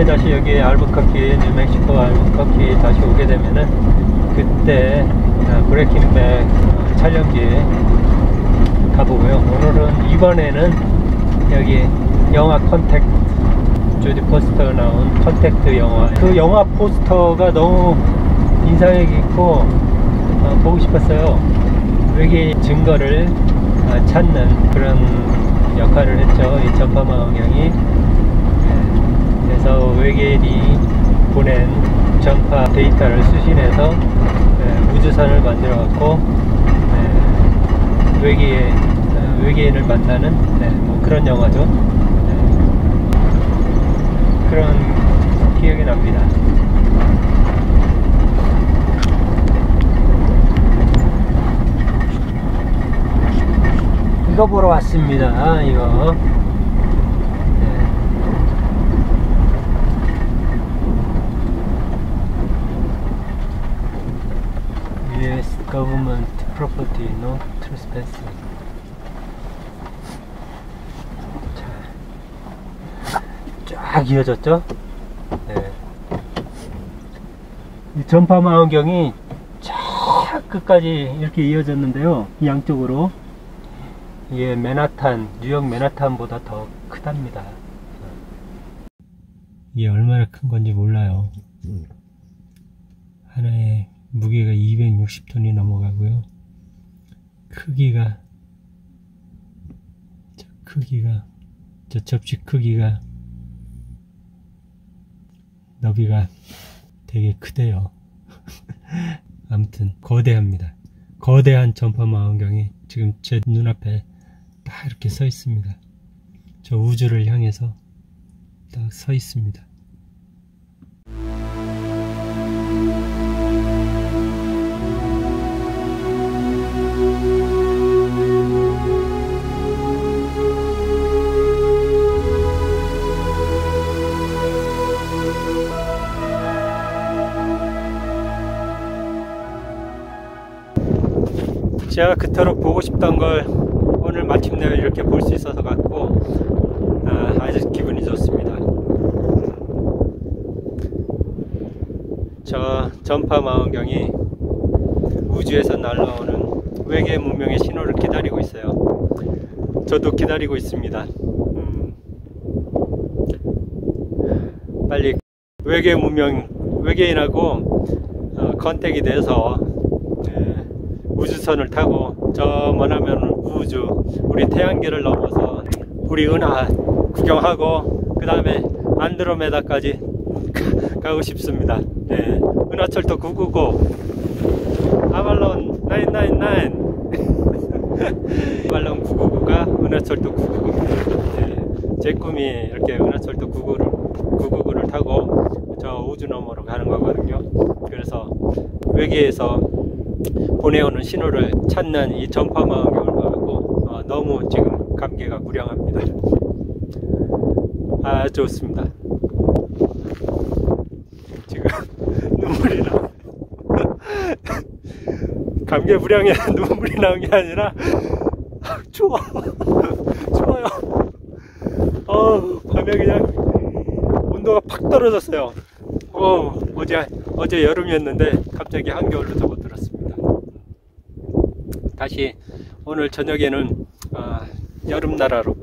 다음에 다시 여기 알부커키, 뉴멕시코 알부커키 다시 오게 되면은 그때 아, 브레이킹 배드 촬영지에 가보고요. 오늘은 이번에는 여기 영화 컨택트 조디 포스터 나온 컨택트 영화 그 영화 포스터가 너무 인상이 깊고 어, 보고 싶었어요. 외계 증거를 어, 찾는 그런 역할을 했죠. 이 전파망원경이 그래서 외계인이 보낸 전파 데이터를 수신해서 예, 우주선을 만들어 갖고 예, 외계 어, 외계인을 만나는 네, 뭐 그런 영화죠. 네. 그런 기억이 납니다. 이거 보러 왔습니다. 이거. 네. U.S. government property, no trespassing. 자, 쫙 이어졌죠? 네. 이 전파 망원경이 쫙 끝까지 이렇게 이어졌는데요. 이 양쪽으로. 이게 맨하탄, 뉴욕 맨하탄보다 더 크답니다. 이게 얼마나 큰 건지 몰라요. 하나에 무게가 260톤이 넘어가고요. 크기가, 저 크기가, 저 접시 크기가, 너비가 되게 크대요. 아무튼, 거대합니다. 거대한 전파 망원경이 지금 제 눈앞에 딱 이렇게 서 있습니다. 저 우주를 향해서 딱 서 있습니다. 제가 그토록 보고 싶던 걸 오늘 마침내 이렇게 볼 수 있어서 같고 아, 아주 기분이 좋습니다. 저 전파 망원경이 우주에서 날라오는 외계 문명의 신호를 기다리고 있어요. 저도 기다리고 있습니다. 음, 빨리 외계 문명 외계인하고 어, 컨택이 돼서 네, 우주선을 타고 저 머나면 우주 우리 태양계를 넘어서 우리 은하 구경하고 그 다음에 안드로메다까지 가고 싶습니다. 네, 은하철도 999 아발론 999 아발론 999가 은하철도 999입니다. 네, 제 꿈이 이렇게 은하철도 999를, 999를 타고 저 우주 너머로 가는 거거든요. 그래서 외계에서 보내오는 신호를 찾는 이 전파 망원경을 보고 어, 너무 지금 감개가 무량합니다. 아 좋습니다. 지금 눈물이 나. 감개 무량해 눈물이 나는 게 아니라 추워 추워요. 어 밤에 그냥 온도가 팍 떨어졌어요. 어 어제 어제 여름이었는데 갑자기 한겨울로 접어들었습니다. 다시 오늘 저녁에는 아, 여름 나라로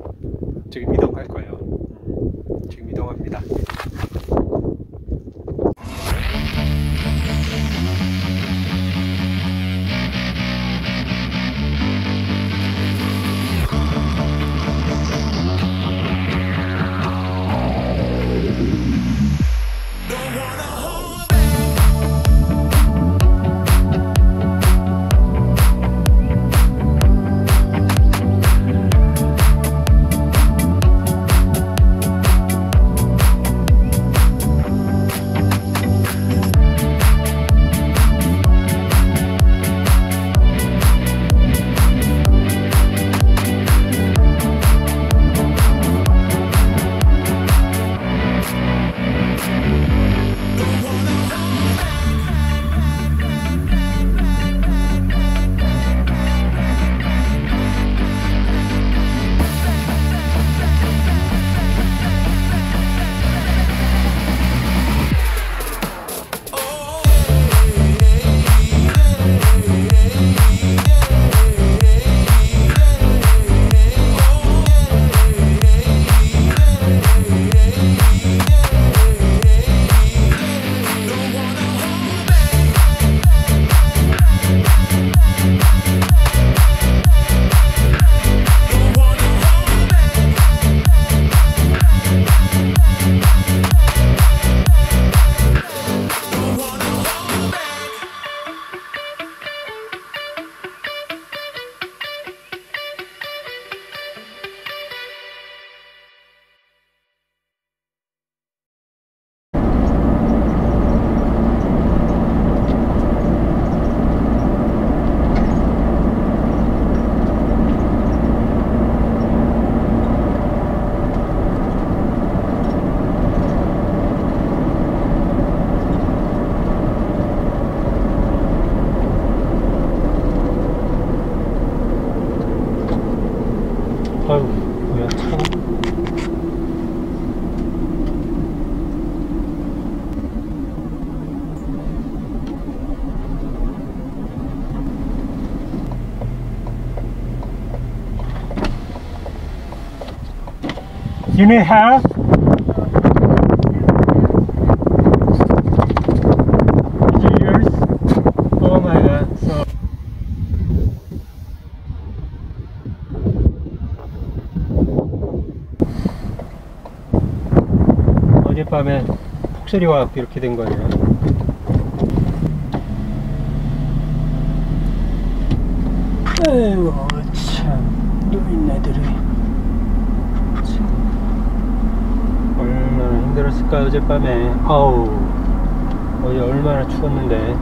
You need? 밤에 폭설이 와갖고 이렇게 된 거예요. 아이고 참. 노인네들이. 참 얼마나 힘들었을까 어젯밤에? 아우 어제 얼마나 추웠는데